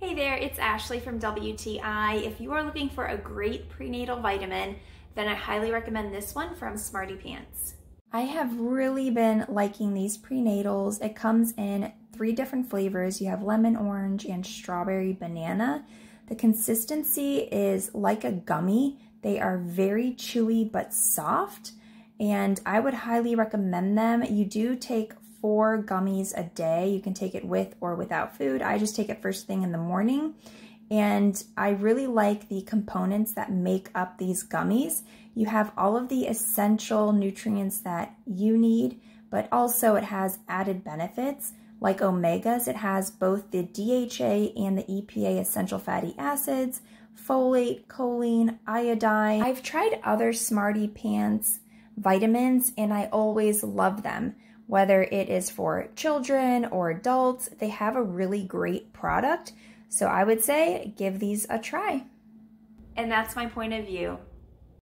Hey there, it's Ashley from WTI. If you are looking for a great prenatal vitamin, then I highly recommend this one from SmartyPants. I have really been liking these prenatals. It comes in three different flavors. You have lemon orange and strawberry banana. The consistency is like a gummy. They are very chewy but soft, and I would highly recommend them. You do take four gummies a day. You can take it with or without food. I just take it first thing in the morning. And I really like the components that make up these gummies. You have all of the essential nutrients that you need, but also it has added benefits like omegas. It has both the DHA and the EPA essential fatty acids, folate, choline, iodine. I've tried other SmartyPants vitamins and I always love them whether it is for children or adults, they have a really great product. So I would say give these a try. And that's my point of view.